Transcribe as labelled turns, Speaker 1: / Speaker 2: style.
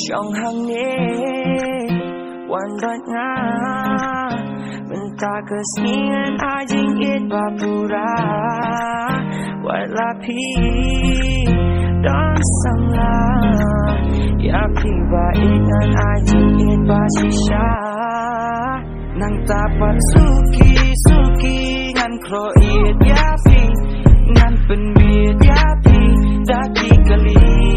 Speaker 1: ช่องหัางนี้ วันบักงามันตาก็สีเงินอาจิงเอ็ดบาปูราวัดลาพีดอนสังลายาพี่ว่าอีกนั้นอาจิงเอ็ดบาชิชา nang tapat suki suki ngan kroid yaping ngan penbit yaping dati kali